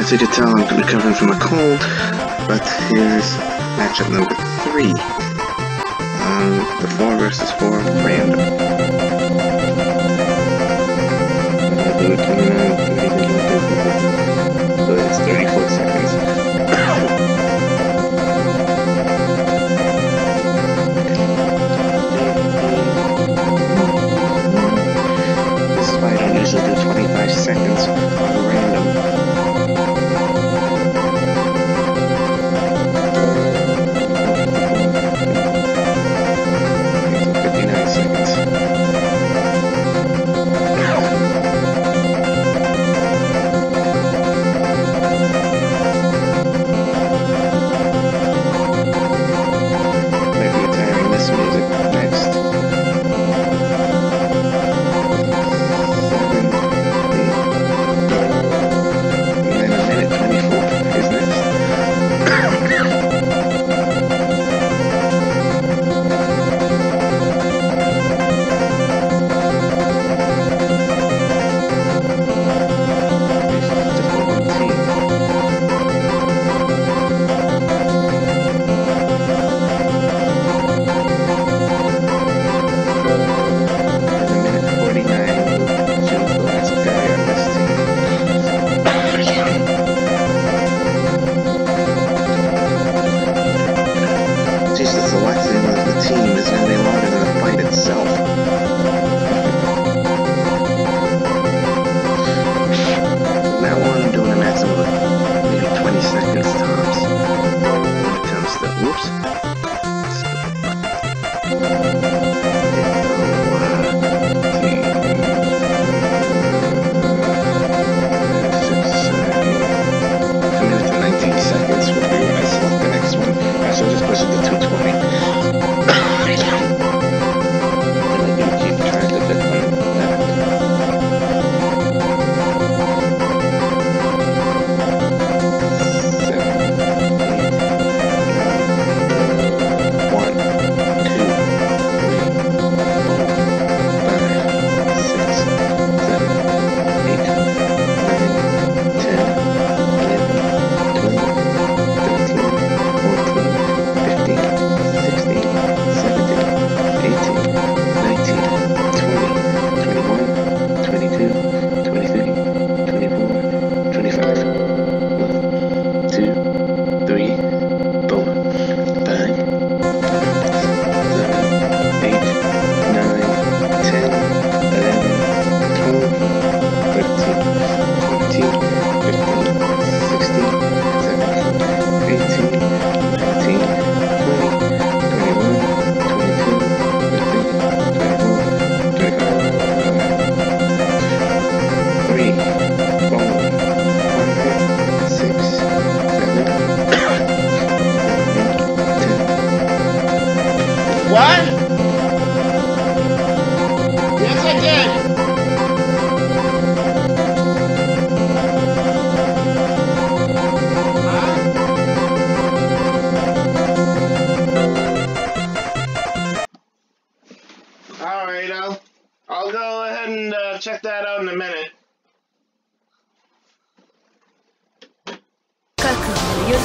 As you can tell, I'm recovering from a cold, but here's matchup number 3. Um, the 4 versus 4 random.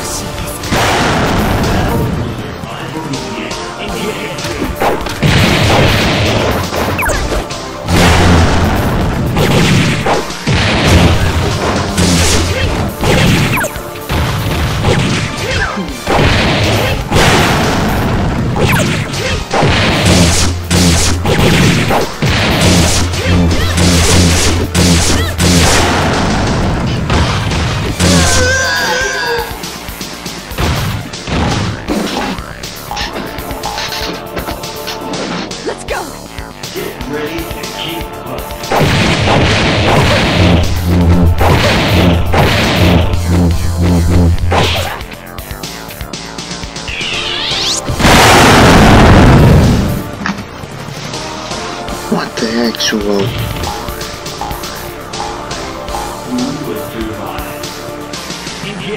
Mercy.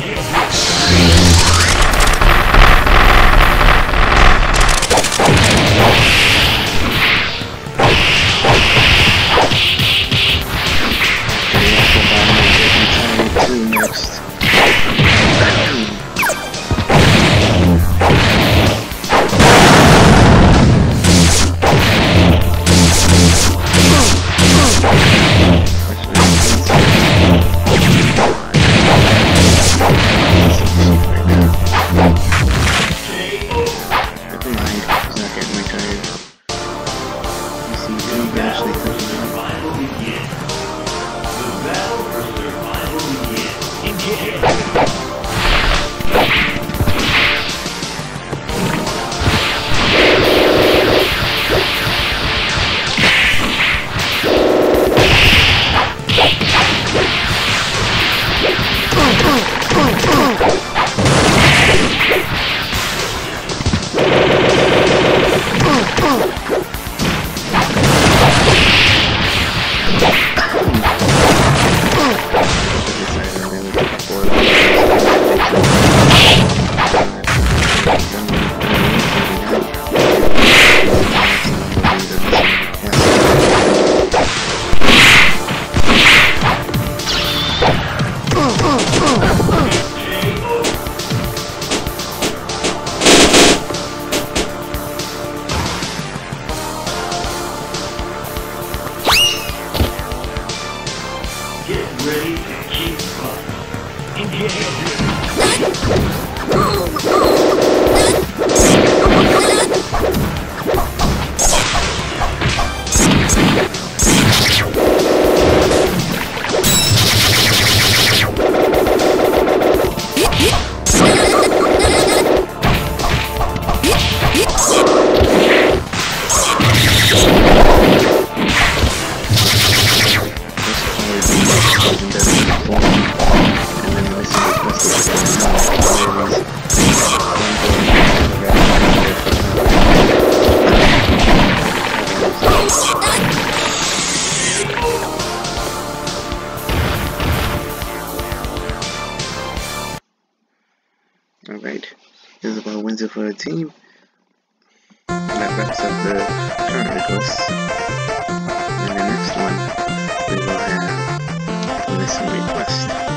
Yeah. Yeah. Alright, this is about Wednesday for the team. And that wraps up the current requests. In the next one, we will have a missing request.